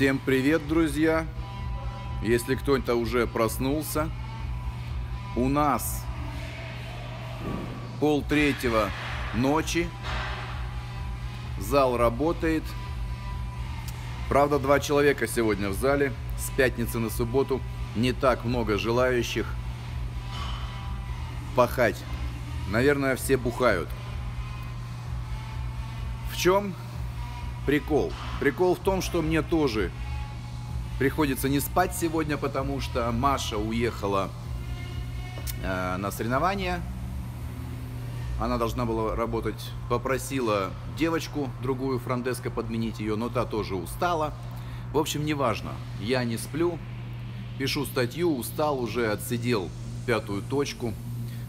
Всем привет, друзья! Если кто-то уже проснулся, у нас пол третьего ночи, зал работает. Правда, два человека сегодня в зале, с пятницы на субботу не так много желающих пахать. Наверное, все бухают. В чем прикол? Прикол в том, что мне тоже приходится не спать сегодня, потому что Маша уехала э, на соревнования. Она должна была работать, попросила девочку, другую франдеско подменить ее, но та тоже устала. В общем, неважно, я не сплю, пишу статью, устал уже, отсидел пятую точку.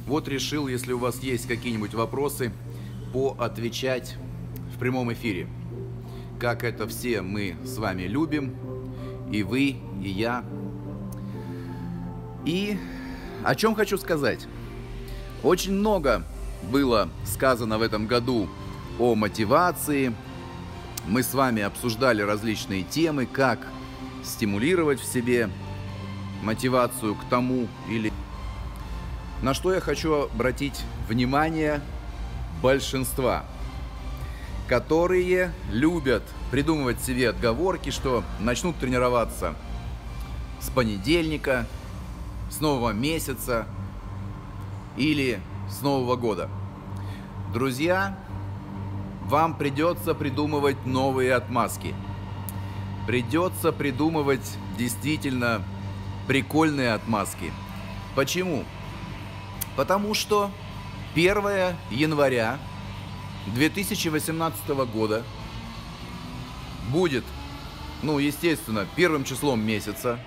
Вот решил, если у вас есть какие-нибудь вопросы, поотвечать в прямом эфире как это все мы с вами любим, и вы, и я. И о чем хочу сказать. Очень много было сказано в этом году о мотивации. Мы с вами обсуждали различные темы, как стимулировать в себе мотивацию к тому или... На что я хочу обратить внимание большинства – которые любят придумывать себе отговорки, что начнут тренироваться с понедельника, с нового месяца или с нового года. Друзья, вам придется придумывать новые отмазки. Придется придумывать действительно прикольные отмазки. Почему? Потому что 1 января 2018 года будет, ну, естественно, первым числом месяца,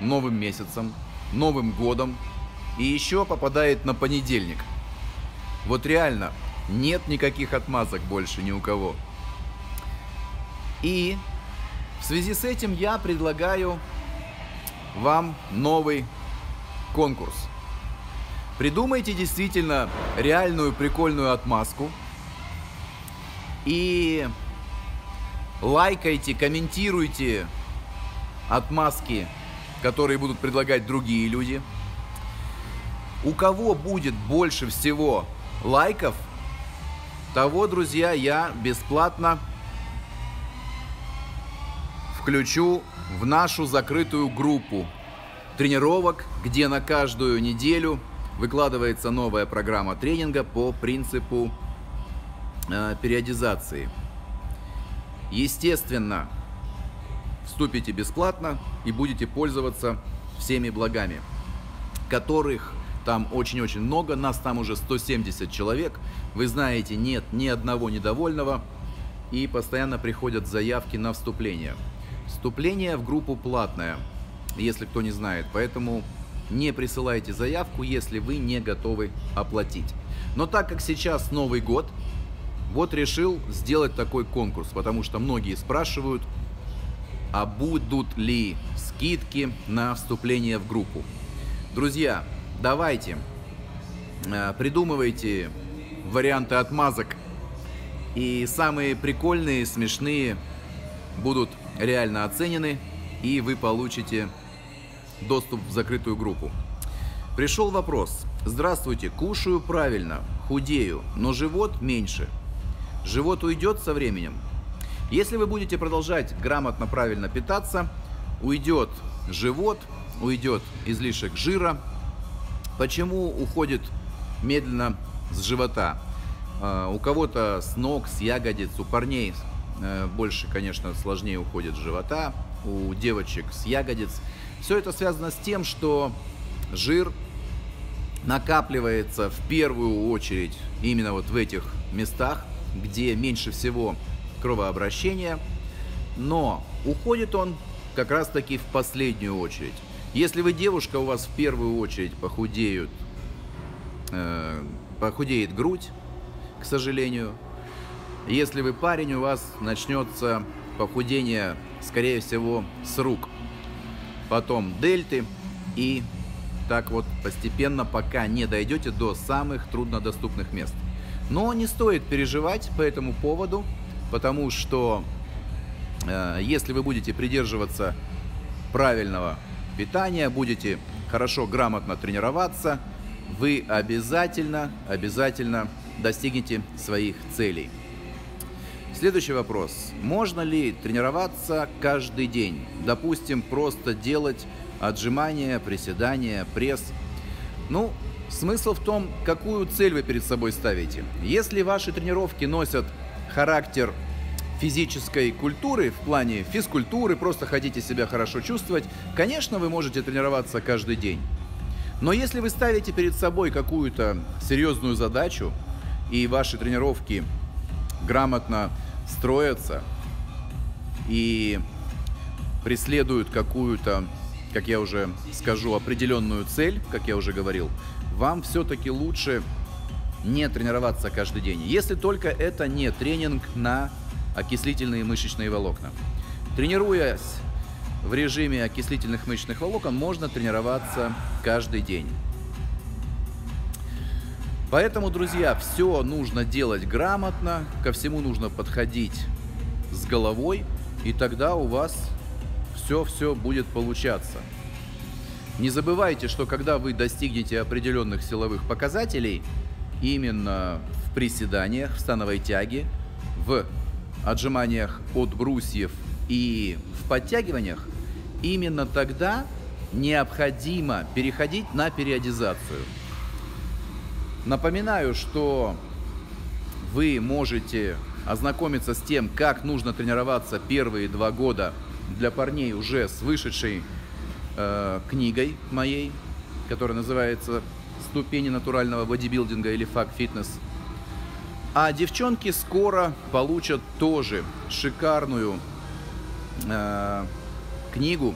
новым месяцем, новым годом, и еще попадает на понедельник. Вот реально, нет никаких отмазок больше ни у кого. И в связи с этим я предлагаю вам новый конкурс. Придумайте действительно реальную прикольную отмазку – и лайкайте, комментируйте отмазки, которые будут предлагать другие люди. У кого будет больше всего лайков, того, друзья, я бесплатно включу в нашу закрытую группу тренировок, где на каждую неделю выкладывается новая программа тренинга по принципу Э, периодизации. Естественно, вступите бесплатно и будете пользоваться всеми благами, которых там очень-очень много, нас там уже 170 человек. Вы знаете, нет ни одного недовольного, и постоянно приходят заявки на вступление. Вступление в группу платное, если кто не знает, поэтому не присылайте заявку, если вы не готовы оплатить. Но так как сейчас Новый год, вот решил сделать такой конкурс, потому что многие спрашивают, а будут ли скидки на вступление в группу. Друзья, давайте, э, придумывайте варианты отмазок. И самые прикольные, смешные будут реально оценены, и вы получите доступ в закрытую группу. Пришел вопрос. Здравствуйте, кушаю правильно, худею, но живот меньше – живот уйдет со временем. Если вы будете продолжать грамотно, правильно питаться, уйдет живот, уйдет излишек жира. Почему уходит медленно с живота? А, у кого-то с ног, с ягодиц, у парней э, больше, конечно, сложнее уходит с живота, у девочек с ягодиц. Все это связано с тем, что жир накапливается в первую очередь именно вот в этих местах, где меньше всего кровообращения, но уходит он как раз таки в последнюю очередь. Если вы девушка, у вас в первую очередь похудеют, э, похудеет грудь, к сожалению. Если вы парень, у вас начнется похудение, скорее всего, с рук. Потом дельты и так вот постепенно, пока не дойдете до самых труднодоступных мест. Но не стоит переживать по этому поводу, потому что Э, если вы будете придерживаться правильного питания, будете хорошо, грамотно тренироваться, вы обязательно, обязательно достигнете своих целей. Следующий вопрос. Можно ли тренироваться каждый день? Допустим, просто делать отжимания, приседания, пресс. Ну, смысл в том, какую цель вы перед собой ставите. Если ваши тренировки носят характер физической культуры, в плане физкультуры, просто хотите себя хорошо чувствовать, конечно, вы можете тренироваться каждый день. Но если вы ставите перед собой какую-то серьезную задачу, и ваши тренировки грамотно строятся и преследуют какую-то, как я уже скажу, определенную цель, как я уже говорил, вам все-таки лучше не тренироваться каждый день. Если только это не тренинг на окислительные мышечные волокна. Тренируясь в режиме окислительных мышечных волокон, можно тренироваться каждый день. Поэтому, друзья, все нужно делать грамотно, ко всему нужно подходить с головой, и тогда у вас все-все будет получаться. Не забывайте, что когда вы достигнете определенных силовых показателей, именно в приседаниях, в становой тяге, в отжиманиях от брусьев и в подтягиваниях, именно тогда необходимо переходить на периодизацию. Напоминаю, что вы можете ознакомиться с тем, как нужно тренироваться первые два года для парней уже с вышедшей э, книгой моей, которая называется «Ступени натурального бодибилдинга» или «Факт фитнес». А девчонки скоро получат тоже шикарную э, книгу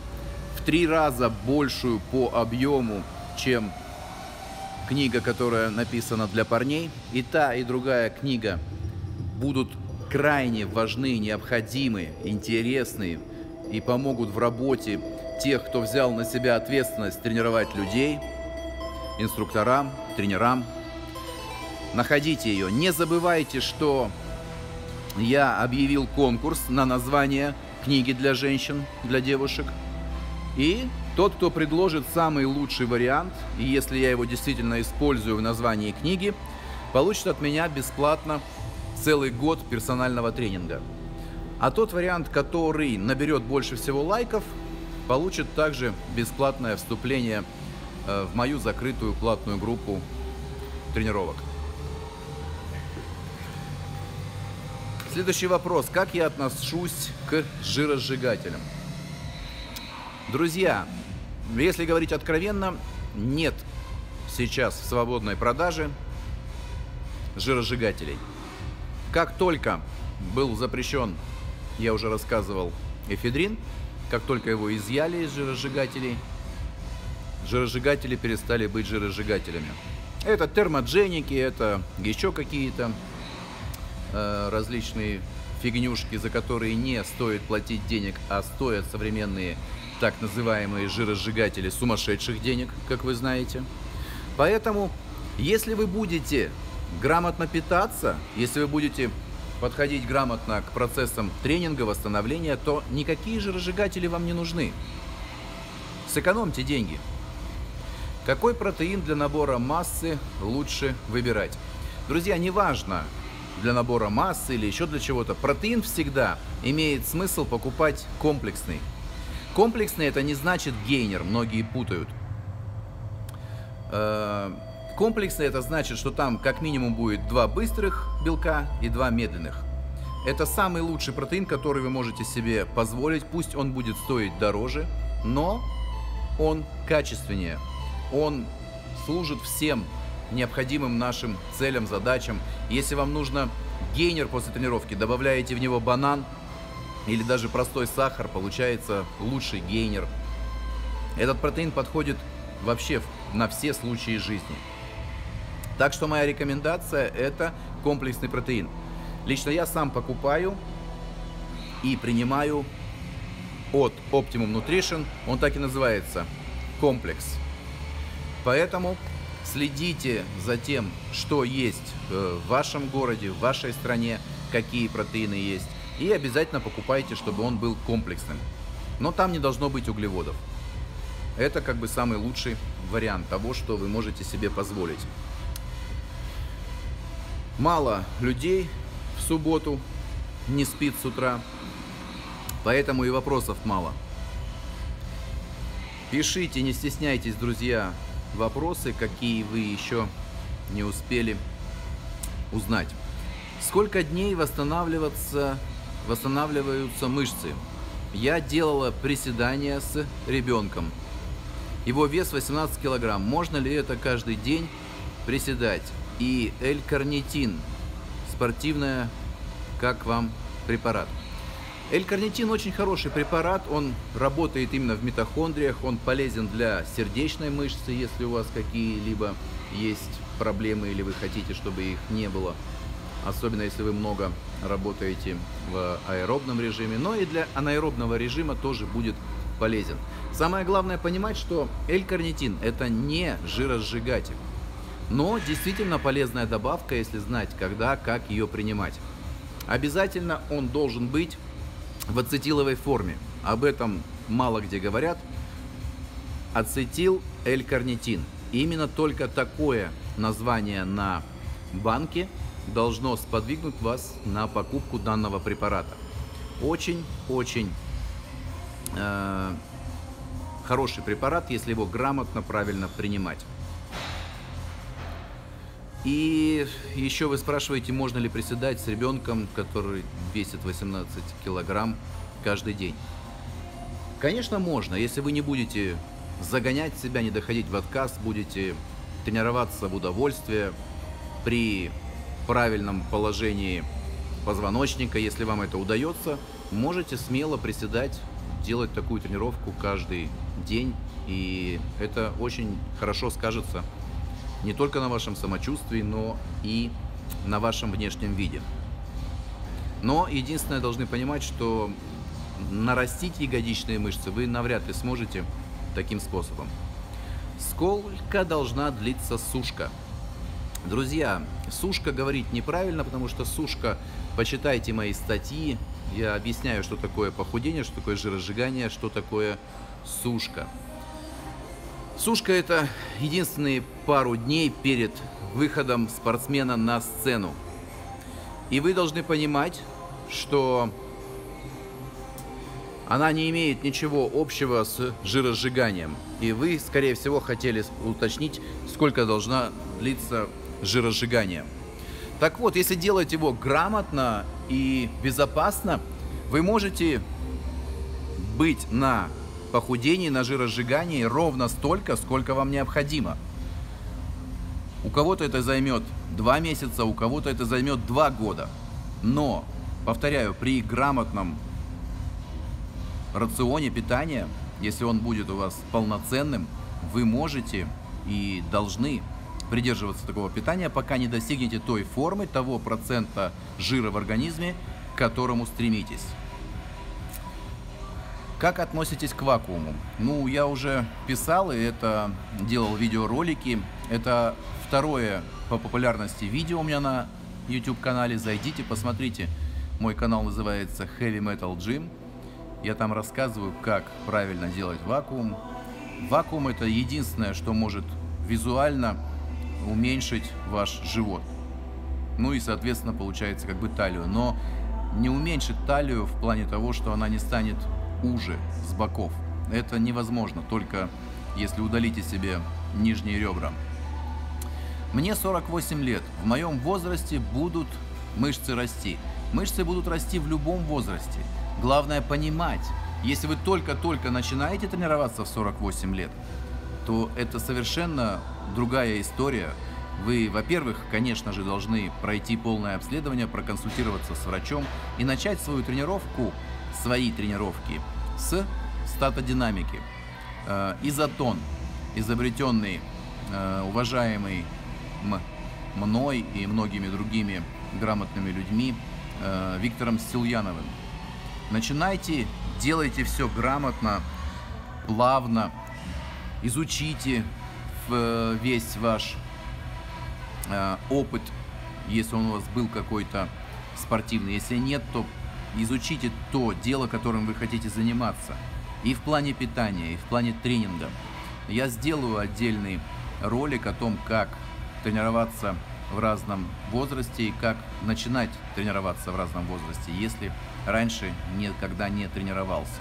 в три раза большую по объему, чем книга, которая написана для парней. И та, и другая книга будут крайне важны, необходимы, интересны и помогут в работе тех, кто взял на себя ответственность тренировать людей, инструкторам, тренерам. Находите ее. Не забывайте, что я объявил конкурс на название книги для женщин, для девушек. И тот, кто предложит самый лучший вариант, и если я его действительно использую в названии книги, получит от меня бесплатно целый год персонального тренинга. А тот вариант, который наберет больше всего лайков, получит также бесплатное вступление э, в мою закрытую платную группу тренировок. Следующий вопрос. Как я отношусь к жиросжигателям? Друзья, если говорить откровенно, нет сейчас в свободной продаже жиросжигателей. Как только был запрещен, я уже рассказывал, эфедрин, как только его изъяли из жиросжигателей, жиросжигатели перестали быть жиросжигателями. Это термодженики, это еще какие-то Э, различные фигнюшки, за которые не стоит платить денег, а стоят современные так называемые жиросжигатели сумасшедших денег, как вы знаете. Поэтому, если вы будете грамотно питаться, если вы будете подходить грамотно к процессам тренинга, восстановления, то никакие жиросжигатели вам не нужны. Сэкономьте деньги. Какой протеин для набора массы лучше выбирать? Друзья, неважно, для набора массы или еще для чего-то, протеин всегда имеет смысл покупать комплексный. Комплексный это не значит гейнер, многие путают. Комплексный это значит, что там как минимум будет два быстрых белка и два медленных. Это самый лучший протеин, который вы можете себе позволить. Пусть он будет стоить дороже, но он качественнее. Он служит всем необходимым нашим целям, задачам. Если вам нужно гейнер после тренировки, добавляете в него банан или даже простой сахар, получается лучший гейнер. Этот протеин подходит вообще на все случаи жизни. Так что моя рекомендация это комплексный протеин. Лично я сам покупаю и принимаю от Optimum Nutrition. Он так и называется. Комплекс. Поэтому Следите за тем, что есть э, в вашем городе, в вашей стране, какие протеины есть. И обязательно покупайте, чтобы он был комплексным. Но там не должно быть углеводов. Это как бы самый лучший вариант того, что вы можете себе позволить. Мало людей в субботу не спит с утра, поэтому и вопросов мало. Пишите, не стесняйтесь, друзья, вопросы, какие вы еще не успели узнать. Сколько дней восстанавливаться, восстанавливаются мышцы? Я делала приседания с ребенком. Его вес 18 килограмм. Можно ли это каждый день приседать? И L-карнитин. Спортивная, как вам препарат? L-карнитин очень хороший препарат, он работает именно в митохондриях, он полезен для сердечной мышцы, если у вас какие-либо есть проблемы или вы хотите, чтобы их не было. Особенно если вы много работаете в аэробном режиме, но и для анаэробного режима тоже будет полезен. Самое главное понимать, что L-карнитин это не жиросжигатель, но действительно полезная добавка, если знать, когда, как ее принимать. Обязательно он должен быть в ацетиловой форме. Об этом мало где говорят. Ацетил L-карнитин. Именно только такое название на банке должно сподвигнуть вас на покупку данного препарата. Очень-очень э, хороший препарат, если его грамотно, правильно принимать. И еще вы спрашиваете, можно ли приседать с ребенком, который весит 18 килограмм каждый день. Конечно, можно, если вы не будете загонять себя, не доходить в отказ, будете тренироваться в удовольствие при правильном положении позвоночника, если вам это удается, можете смело приседать, делать такую тренировку каждый день, и это очень хорошо скажется не только на вашем самочувствии, но и на вашем внешнем виде. Но единственное, должны понимать, что нарастить ягодичные мышцы вы навряд ли сможете таким способом. Сколько должна длиться сушка? Друзья, сушка говорить неправильно, потому что сушка, почитайте мои статьи, я объясняю, что такое похудение, что такое жиросжигание, что такое сушка. Сушка это единственные пару дней перед выходом спортсмена на сцену. И вы должны понимать, что она не имеет ничего общего с жиросжиганием. И вы, скорее всего, хотели уточнить, сколько должна длиться жиросжигание. Так вот, если делать его грамотно и безопасно, вы можете быть на похудении, на жиросжигании ровно столько, сколько вам необходимо. У кого-то это займет 2 месяца, у кого-то это займет 2 года. Но, повторяю, при грамотном рационе питания, если он будет у вас полноценным, вы можете и должны придерживаться такого питания, пока не достигнете той формы, того процента жира в организме, к которому стремитесь. Как относитесь к вакууму? Ну, я уже писал и это делал видеоролики. Это второе по популярности видео у меня на YouTube канале. Зайдите, посмотрите. Мой канал называется Heavy Metal Gym. Я там рассказываю, как правильно делать вакуум. Вакуум это единственное, что может визуально уменьшить ваш живот. Ну и, соответственно, получается как бы талию. Но не уменьшит талию в плане того, что она не станет уже с боков. Это невозможно, только если удалите себе нижние ребра. Мне 48 лет. В моем возрасте будут мышцы расти. Мышцы будут расти в любом возрасте. Главное понимать, если вы только-только начинаете тренироваться в 48 лет, то это совершенно другая история. Вы, во-первых, конечно же, должны пройти полное обследование, проконсультироваться с врачом и начать свою тренировку, свои тренировки с статодинамики. Э, изотон, изобретенный э, уважаемый мной и многими другими грамотными людьми э, Виктором Силуяновым. Начинайте, делайте все грамотно, плавно, изучите весь ваш опыт, если он у вас был какой-то спортивный. Если нет, то изучите то дело, которым вы хотите заниматься. И в плане питания, и в плане тренинга. Я сделаю отдельный ролик о том, как тренироваться в разном возрасте и как начинать тренироваться в разном возрасте, если раньше никогда не тренировался.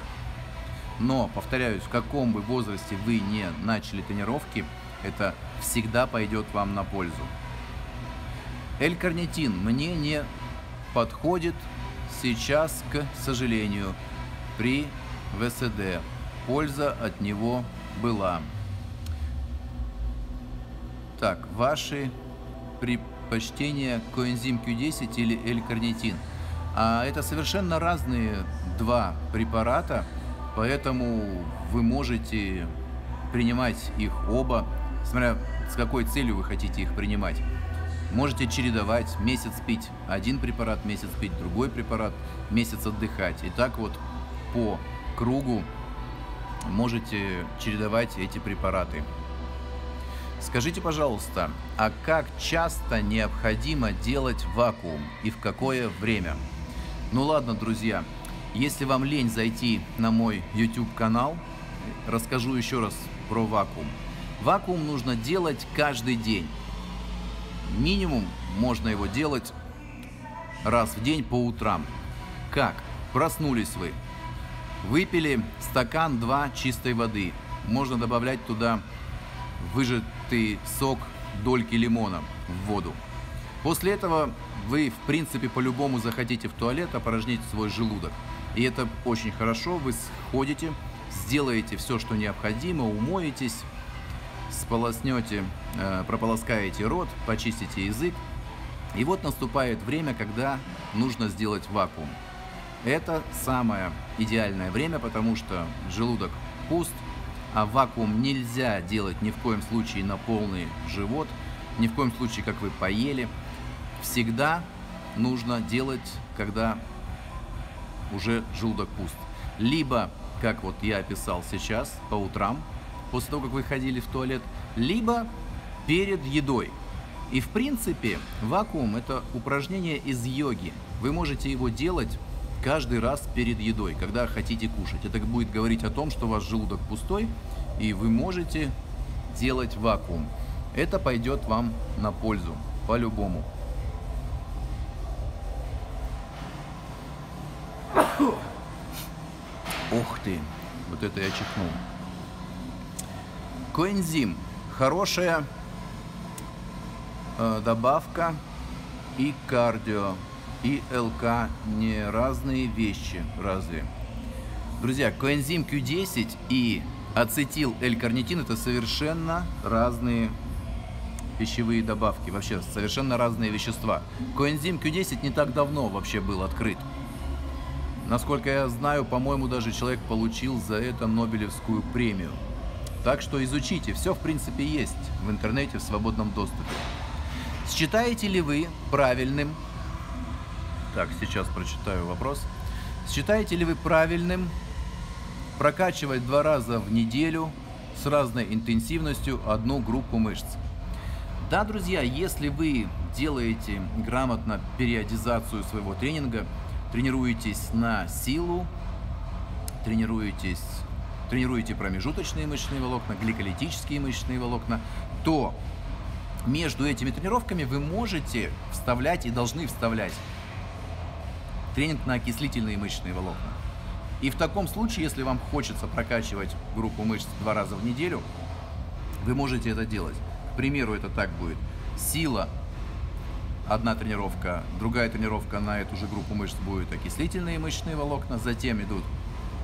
Но, повторяюсь, в каком бы возрасте вы не начали тренировки, это всегда пойдет вам на пользу. L-карнитин мне не подходит сейчас, к сожалению, при ВСД. Польза от него была. Так, ваши предпочтения коэнзим Q10 или L-карнитин. А это совершенно разные два препарата, поэтому вы можете принимать их оба, смотря с какой целью вы хотите их принимать. Можете чередовать, месяц пить один препарат, месяц пить другой препарат, месяц отдыхать. И так вот по кругу можете чередовать эти препараты. Скажите, пожалуйста, а как часто необходимо делать вакуум и в какое время? Ну ладно, друзья, если вам лень зайти на мой YouTube канал, расскажу еще раз про вакуум. Вакуум нужно делать каждый день. Минимум можно его делать раз в день по утрам. Как? Проснулись вы, выпили стакан 2 чистой воды. Можно добавлять туда выжатый сок дольки лимона в воду. После этого вы, в принципе, по-любому захотите в туалет опорожнить свой желудок. И это очень хорошо. Вы сходите, сделаете все, что необходимо, умоетесь, сполоснете, прополоскаете рот, почистите язык. И вот наступает время, когда нужно сделать вакуум. Это самое идеальное время, потому что желудок пуст, а вакуум нельзя делать ни в коем случае на полный живот, ни в коем случае, как вы поели. Всегда нужно делать, когда уже желудок пуст. Либо, как вот я описал сейчас, по утрам, после того, как вы ходили в туалет, либо перед едой. И в принципе, вакуум это упражнение из йоги. Вы можете его делать каждый раз перед едой, когда хотите кушать. Это будет говорить о том, что у вас желудок пустой, и вы можете делать вакуум. Это пойдет вам на пользу, по-любому. Ух ты, вот это я чихнул. Коэнзим. Хорошая добавка и кардио и ЛК не разные вещи, разве? Друзья, коэнзим Q10 и ацетил L-карнитин это совершенно разные пищевые добавки, вообще совершенно разные вещества. Коэнзим Q10 не так давно вообще был открыт. Насколько я знаю, по-моему, даже человек получил за это Нобелевскую премию. Так что изучите, все в принципе есть в интернете в свободном доступе. Считаете ли вы правильным так, сейчас прочитаю вопрос. Считаете ли вы правильным прокачивать два раза в неделю с разной интенсивностью одну группу мышц? Да, друзья, если вы делаете грамотно периодизацию своего тренинга, тренируетесь на силу, тренируетесь, тренируете промежуточные мышечные волокна, гликолитические мышечные волокна, то между этими тренировками вы можете вставлять и должны вставлять тренинг на окислительные мышечные волокна. И в таком случае, если вам хочется прокачивать группу мышц два раза в неделю, вы можете это делать. К примеру, это так будет. Сила, одна тренировка, другая тренировка на эту же группу мышц будет окислительные мышечные волокна, затем идут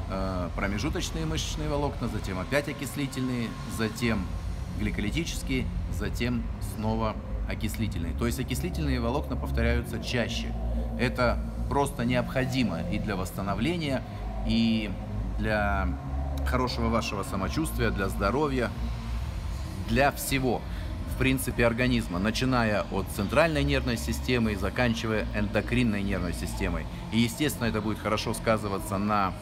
э, промежуточные мышечные волокна, затем опять окислительные, затем гликолитические, затем снова окислительные. То есть окислительные волокна повторяются чаще. Это просто необходимо и для восстановления, и для хорошего вашего самочувствия, для здоровья, для всего, в принципе, организма, начиная от центральной нервной системы и заканчивая эндокринной нервной системой. И, естественно, это будет хорошо сказываться на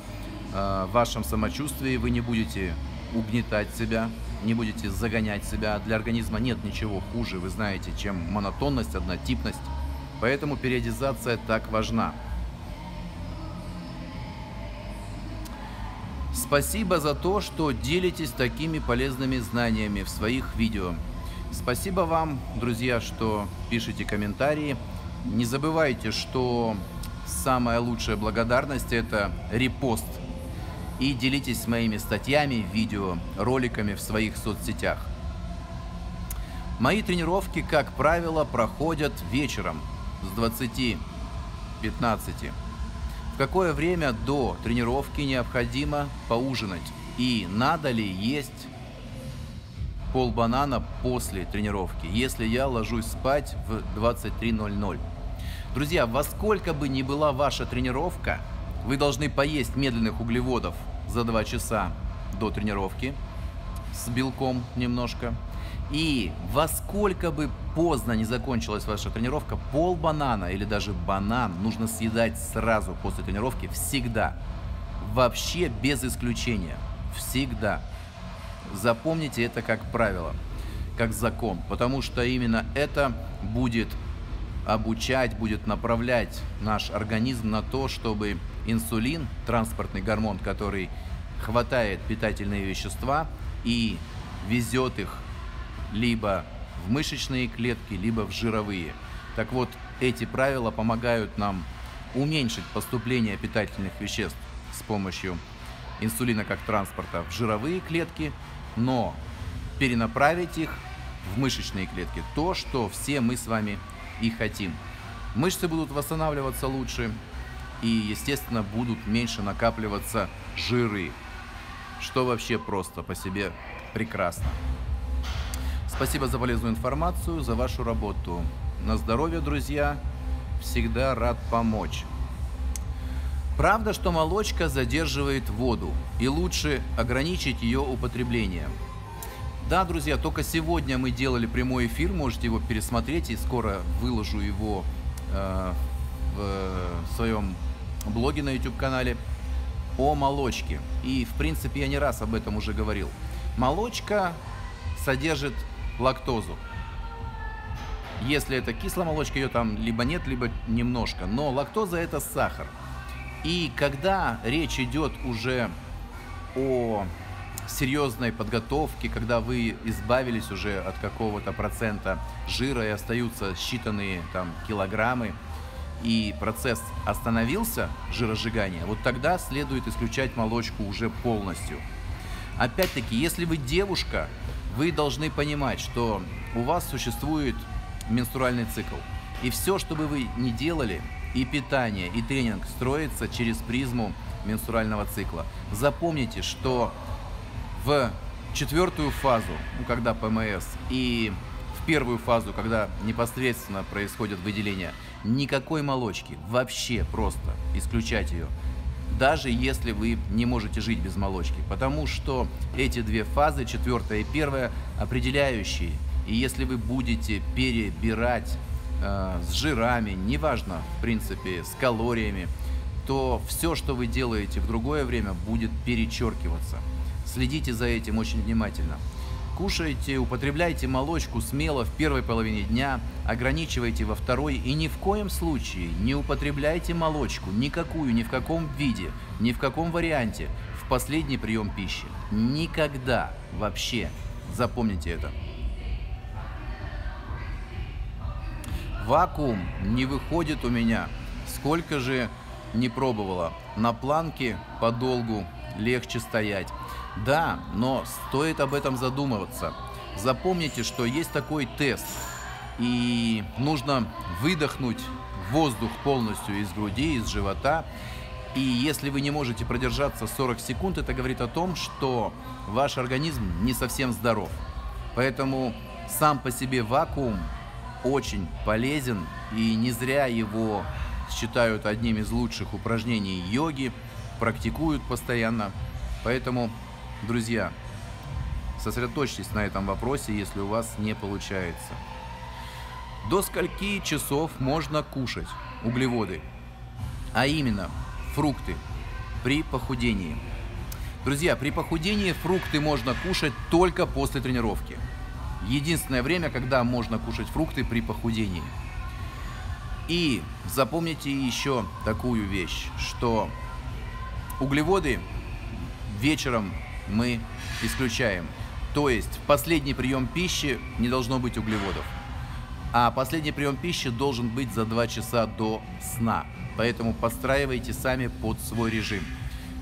э, вашем самочувствии, вы не будете угнетать себя, не будете загонять себя. Для организма нет ничего хуже, вы знаете, чем монотонность, однотипность. Поэтому периодизация так важна. Спасибо за то, что делитесь такими полезными знаниями в своих видео. Спасибо вам, друзья, что пишете комментарии. Не забывайте, что самая лучшая благодарность – это репост – и делитесь моими статьями, видео, роликами в своих соцсетях. Мои тренировки, как правило, проходят вечером с 20-15. В какое время до тренировки необходимо поужинать? И надо ли есть пол банана после тренировки, если я ложусь спать в 23.00? Друзья, во сколько бы ни была ваша тренировка, вы должны поесть медленных углеводов за 2 часа до тренировки с белком немножко – и во сколько бы поздно не закончилась ваша тренировка, пол банана или даже банан нужно съедать сразу после тренировки всегда. Вообще без исключения. Всегда. Запомните это как правило, как закон, потому что именно это будет обучать, будет направлять наш организм на то, чтобы инсулин, транспортный гормон, который хватает питательные вещества и везет их либо в мышечные клетки, либо в жировые. Так вот, эти правила помогают нам уменьшить поступление питательных веществ с помощью инсулина как транспорта в жировые клетки, но перенаправить их в мышечные клетки. То, что все мы с вами и хотим. Мышцы будут восстанавливаться лучше и, естественно, будут меньше накапливаться жиры, что вообще просто по себе прекрасно. Спасибо за полезную информацию, за вашу работу. На здоровье, друзья. Всегда рад помочь. Правда, что молочка задерживает воду, и лучше ограничить ее употребление. Да, друзья, только сегодня мы делали прямой эфир, можете его пересмотреть, и скоро выложу его э, в своем блоге на YouTube-канале о молочке. И, в принципе, я не раз об этом уже говорил. Молочка содержит лактозу. Если это кисломолочка, ее там либо нет, либо немножко. Но лактоза это сахар. И когда речь идет уже о серьезной подготовке, когда вы избавились уже от какого-то процента жира и остаются считанные там килограммы, и процесс остановился, жиросжигания, вот тогда следует исключать молочку уже полностью. Опять-таки, если вы девушка, вы должны понимать, что у вас существует менструальный цикл. И все, что бы вы ни делали, и питание, и тренинг строится через призму менструального цикла. Запомните, что в четвертую фазу, ну, когда ПМС, и в первую фазу, когда непосредственно происходит выделение, никакой молочки, вообще просто исключать ее даже если вы не можете жить без молочки. Потому что эти две фазы, четвертая и первая, определяющие. И если вы будете перебирать э, с жирами, неважно, в принципе, с калориями, то все, что вы делаете в другое время, будет перечеркиваться. Следите за этим очень внимательно. Кушайте, употребляйте молочку смело в первой половине дня, ограничивайте во второй и ни в коем случае не употребляйте молочку никакую, ни в каком виде, ни в каком варианте в последний прием пищи. Никогда вообще. Запомните это. Вакуум не выходит у меня. Сколько же не пробовала. На планке подолгу легче стоять. Да, но стоит об этом задумываться. Запомните, что есть такой тест, и нужно выдохнуть воздух полностью из груди, из живота. И если вы не можете продержаться 40 секунд, это говорит о том, что ваш организм не совсем здоров. Поэтому сам по себе вакуум очень полезен, и не зря его считают одним из лучших упражнений йоги, практикуют постоянно. Поэтому Друзья, сосредоточьтесь на этом вопросе, если у вас не получается. До скольки часов можно кушать углеводы, а именно фрукты при похудении? Друзья, при похудении фрукты можно кушать только после тренировки. Единственное время, когда можно кушать фрукты при похудении. И запомните еще такую вещь, что углеводы вечером мы исключаем. То есть последний прием пищи не должно быть углеводов. А последний прием пищи должен быть за 2 часа до сна. Поэтому подстраивайте сами под свой режим.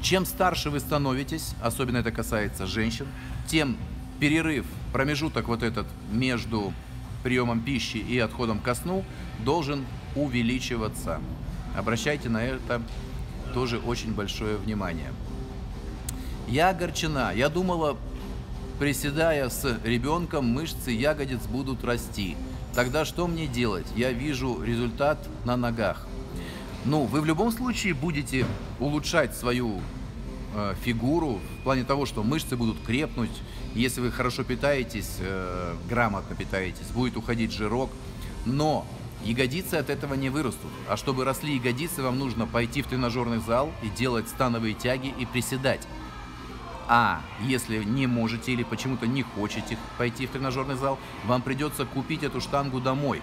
Чем старше вы становитесь, особенно это касается женщин, тем перерыв, промежуток вот этот между приемом пищи и отходом ко сну должен увеличиваться. Обращайте на это тоже очень большое внимание. Я огорчена. Я думала, приседая с ребенком, мышцы ягодиц будут расти. Тогда что мне делать? Я вижу результат на ногах. Ну, вы в любом случае будете улучшать свою э, фигуру в плане того, что мышцы будут крепнуть. Если вы хорошо питаетесь, э, грамотно питаетесь, будет уходить жирок. Но ягодицы от этого не вырастут. А чтобы росли ягодицы, вам нужно пойти в тренажерный зал и делать становые тяги и приседать. А если не можете или почему-то не хотите пойти в тренажерный зал, вам придется купить эту штангу домой.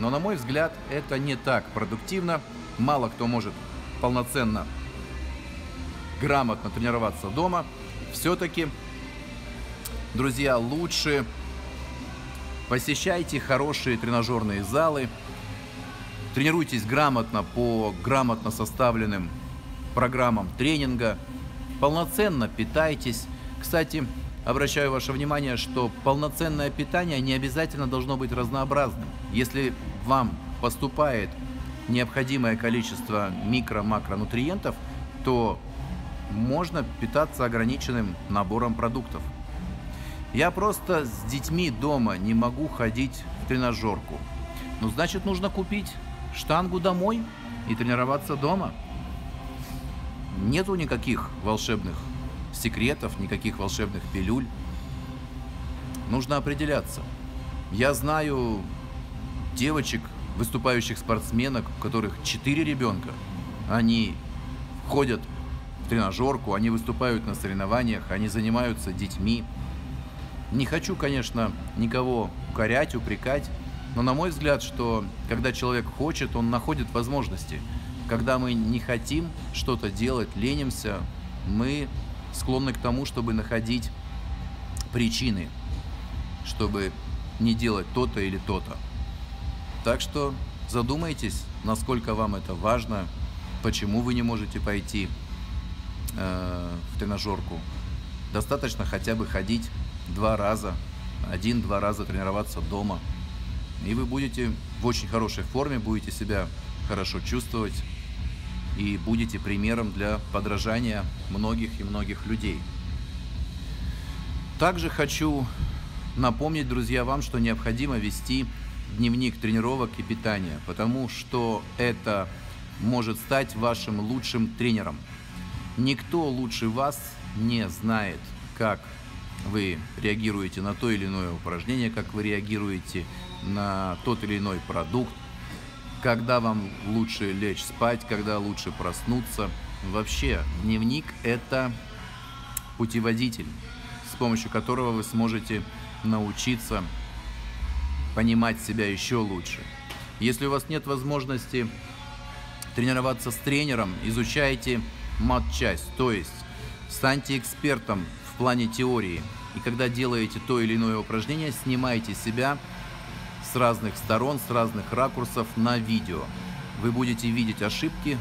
Но на мой взгляд, это не так продуктивно. Мало кто может полноценно, грамотно тренироваться дома. Все-таки, друзья, лучше посещайте хорошие тренажерные залы, тренируйтесь грамотно по грамотно составленным программам тренинга – полноценно питайтесь. Кстати, обращаю ваше внимание, что полноценное питание не обязательно должно быть разнообразным. Если вам поступает необходимое количество микро-макронутриентов, то можно питаться ограниченным набором продуктов. Я просто с детьми дома не могу ходить в тренажерку. Ну, значит, нужно купить штангу домой и тренироваться дома. Нету никаких волшебных секретов, никаких волшебных пилюль. Нужно определяться. Я знаю девочек, выступающих спортсменок, у которых четыре ребенка. Они ходят в тренажерку, они выступают на соревнованиях, они занимаются детьми. Не хочу, конечно, никого укорять, упрекать, но на мой взгляд, что когда человек хочет, он находит возможности – когда мы не хотим что-то делать, ленимся, мы склонны к тому, чтобы находить причины, чтобы не делать то-то или то-то. Так что задумайтесь, насколько вам это важно, почему вы не можете пойти э, в тренажерку. Достаточно хотя бы ходить два раза, один-два раза тренироваться дома. И вы будете в очень хорошей форме, будете себя хорошо чувствовать, и будете примером для подражания многих и многих людей. Также хочу напомнить, друзья, вам, что необходимо вести дневник тренировок и питания, потому что это может стать вашим лучшим тренером. Никто лучше вас не знает, как вы реагируете на то или иное упражнение, как вы реагируете на тот или иной продукт, когда вам лучше лечь спать, когда лучше проснуться. Вообще, дневник – это путеводитель, с помощью которого вы сможете научиться понимать себя еще лучше. Если у вас нет возможности тренироваться с тренером, изучайте мат-часть, то есть станьте экспертом в плане теории. И когда делаете то или иное упражнение, снимайте себя с разных сторон, с разных ракурсов на видео. Вы будете видеть ошибки,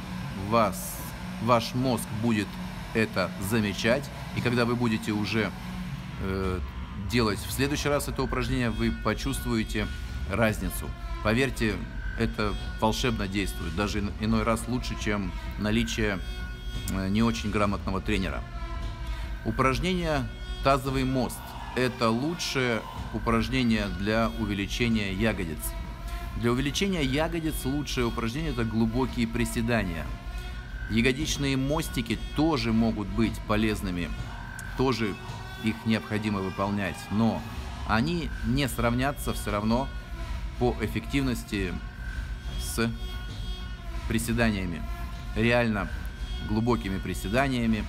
вас, ваш мозг будет это замечать, и когда вы будете уже э, делать в следующий раз это упражнение, вы почувствуете разницу. Поверьте, это волшебно действует, даже иной раз лучше, чем наличие э, не очень грамотного тренера. Упражнение «Тазовый мост» это лучшее упражнение для увеличения ягодиц. Для увеличения ягодиц лучшее упражнение это глубокие приседания. Ягодичные мостики тоже могут быть полезными, тоже их необходимо выполнять, но они не сравнятся все равно по эффективности с приседаниями. Реально глубокими приседаниями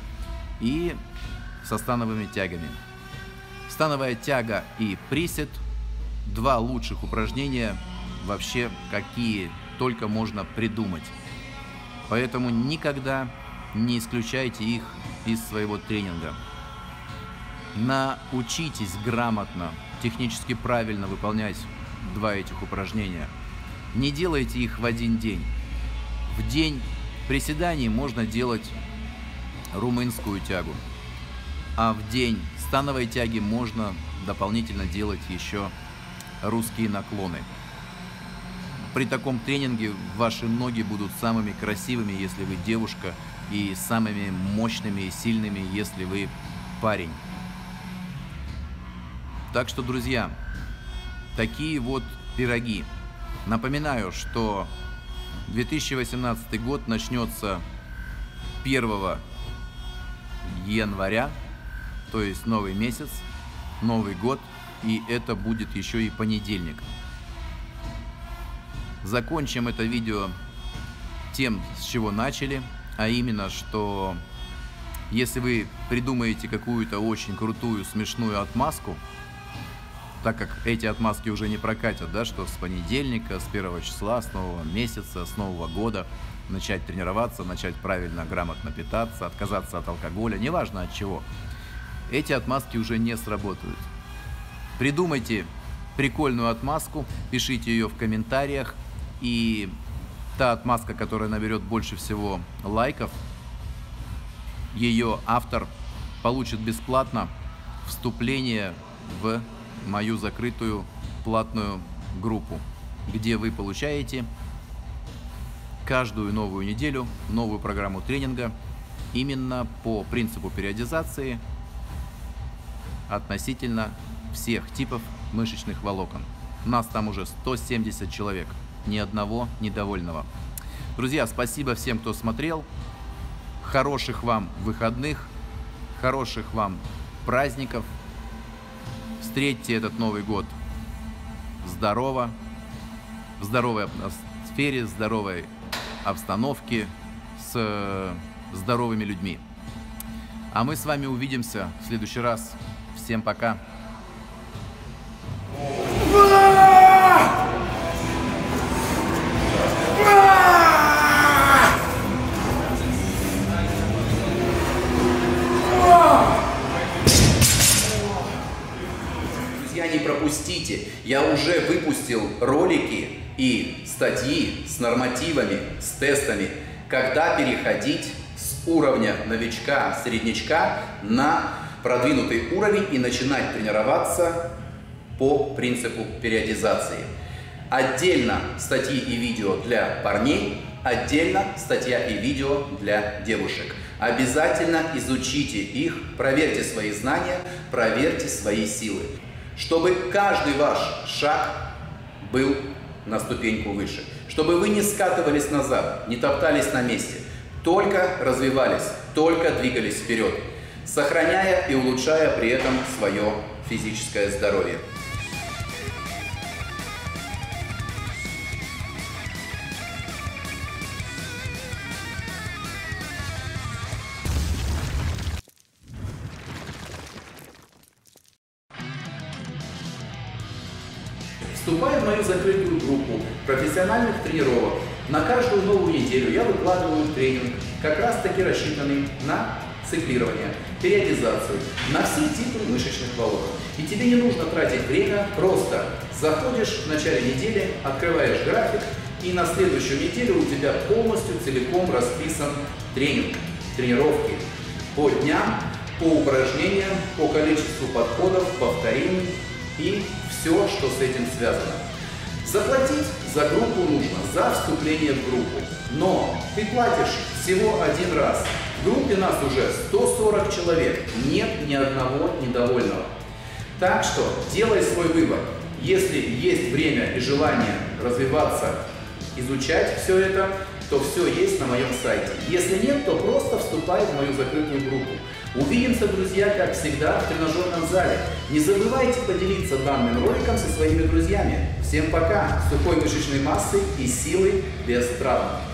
и со становыми тягами. Становая тяга и присед – два лучших упражнения вообще, какие только можно придумать. Поэтому никогда не исключайте их из своего тренинга. Научитесь грамотно, технически правильно выполнять два этих упражнения. Не делайте их в один день. В день приседаний можно делать румынскую тягу, а в день становой тяги можно дополнительно делать еще русские наклоны. При таком тренинге ваши ноги будут самыми красивыми, если вы девушка, и самыми мощными и сильными, если вы парень. Так что, друзья, такие вот пироги. Напоминаю, что 2018 год начнется 1 января, то есть новый месяц, Новый год, и это будет еще и понедельник. Закончим это видео тем, с чего начали, а именно, что если вы придумаете какую-то очень крутую, смешную отмазку, так как эти отмазки уже не прокатят, да, что с понедельника, с первого числа, с нового месяца, с нового года начать тренироваться, начать правильно, грамотно питаться, отказаться от алкоголя, неважно от чего, эти отмазки уже не сработают. Придумайте прикольную отмазку, пишите ее в комментариях, и та отмазка, которая наберет больше всего лайков, ее автор получит бесплатно вступление в мою закрытую платную группу, где вы получаете каждую новую неделю новую программу тренинга именно по принципу периодизации относительно всех типов мышечных волокон. Нас там уже 170 человек, ни одного недовольного. Друзья, спасибо всем, кто смотрел. Хороших вам выходных, хороших вам праздников. Встретьте этот Новый год здорово, в здоровой атмосфере, здоровой обстановке, с здоровыми людьми. А мы с вами увидимся в следующий раз. Всем пока. Друзья, не пропустите, я уже выпустил ролики и статьи с нормативами, с тестами, когда переходить с уровня новичка, среднячка на продвинутый уровень и начинать тренироваться по принципу периодизации. Отдельно статьи и видео для парней, отдельно статья и видео для девушек. Обязательно изучите их, проверьте свои знания, проверьте свои силы, чтобы каждый ваш шаг был на ступеньку выше, чтобы вы не скатывались назад, не топтались на месте, только развивались, только двигались вперед сохраняя и улучшая при этом свое физическое здоровье. Вступай в мою закрытую группу профессиональных тренировок. На каждую новую неделю я выкладываю тренинг, как раз таки рассчитанный на циклирование, периодизацию, на все типы мышечных волокон. И тебе не нужно тратить время, просто заходишь в начале недели, открываешь график, и на следующую неделю у тебя полностью целиком расписан тренинг, тренировки по дням, по упражнениям, по количеству подходов, повторений и все, что с этим связано. Заплатить за группу нужно, за вступление в группу. Но ты платишь всего один раз. В группе нас уже 140 человек, нет ни одного недовольного. Так что делай свой выбор. Если есть время и желание развиваться, изучать все это, то все есть на моем сайте. Если нет, то просто вступай в мою закрытую группу. Увидимся, друзья, как всегда, в тренажерном зале. Не забывайте поделиться данным роликом со своими друзьями. Всем пока! Сухой мышечной массы и силы без травм.